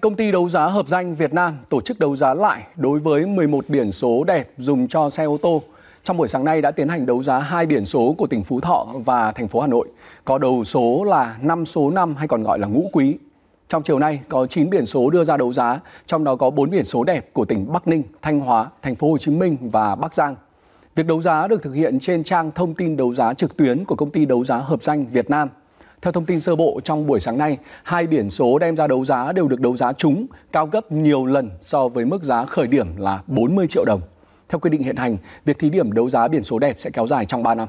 Công ty đấu giá hợp danh Việt Nam tổ chức đấu giá lại đối với 11 biển số đẹp dùng cho xe ô tô. Trong buổi sáng nay đã tiến hành đấu giá hai biển số của tỉnh Phú Thọ và thành phố Hà Nội. Có đầu số là 5 số 5 hay còn gọi là ngũ quý. Trong chiều nay có 9 biển số đưa ra đấu giá, trong đó có 4 biển số đẹp của tỉnh Bắc Ninh, Thanh Hóa, thành phố Hồ Chí Minh và Bắc Giang. Việc đấu giá được thực hiện trên trang thông tin đấu giá trực tuyến của công ty đấu giá hợp danh Việt Nam. Theo thông tin sơ bộ trong buổi sáng nay, hai biển số đem ra đấu giá đều được đấu giá trúng, cao gấp nhiều lần so với mức giá khởi điểm là 40 triệu đồng. Theo quy định hiện hành, việc thí điểm đấu giá biển số đẹp sẽ kéo dài trong 3 năm.